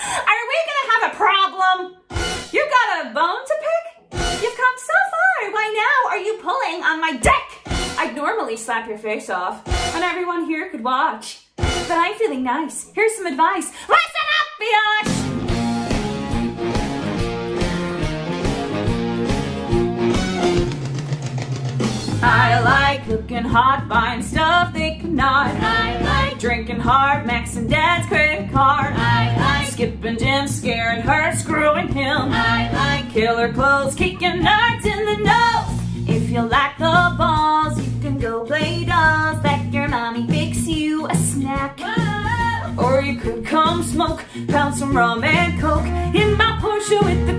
Are we gonna have a problem? You got a bone to pick? You've come so far. Why now are you pulling on my dick? I'd normally slap your face off, and everyone here could watch. But I'm feeling nice. Here's some advice. Listen up, biatch! I like looking hot, buying stuff they cannot. I like drinking hard, maxing dad's credit card. I like skipping gym, scaring her, screwing him. I like killer clothes, kicking nerds in the nose. If you like the balls, you can go play dolls. Let your mommy fix you a snack. Or you could come smoke, pound some rum and coke in my Porsche with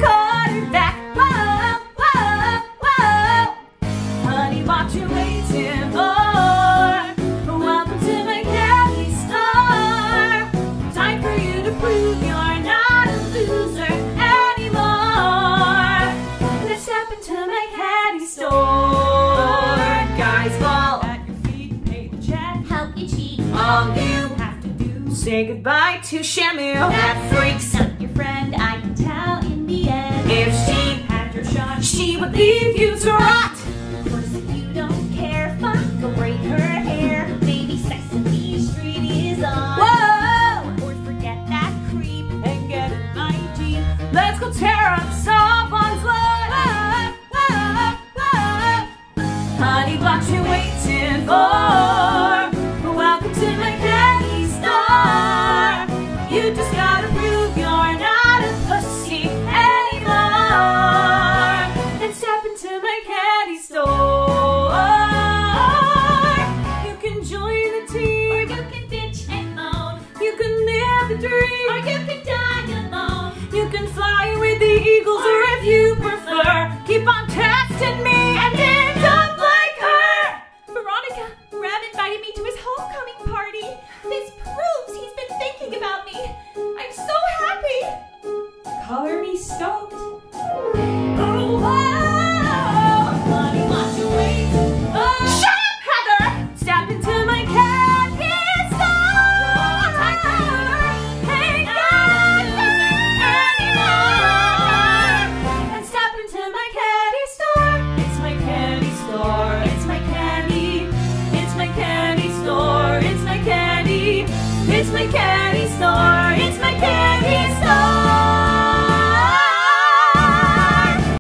All you have to do, say goodbye to Shamu. That freaks. Not your friend, I can tell in the end. If she had your shot, she would leave you to rot. Of course, if you don't care, fuck, go break her hair. Maybe Sesame Street is on. Whoa! Or forget that creep. and get an ID. Let's go tear up someone's victory. Or you can die alone. You can fly with the eagles, or, or if you prefer, prefer, keep on testing me and end up like her. Veronica, Ram invited me to his homecoming party. This proves he's been thinking about me. I'm so happy. Color me stoked.